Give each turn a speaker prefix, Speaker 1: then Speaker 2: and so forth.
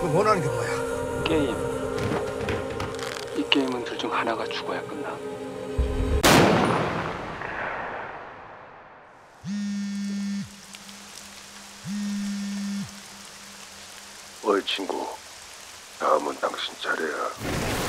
Speaker 1: 그 원하는 게 뭐야?
Speaker 2: 게임. 이 게임은 둘 중 하나가 죽어야 끝나.
Speaker 3: 월 친구 다음은 당신 차례야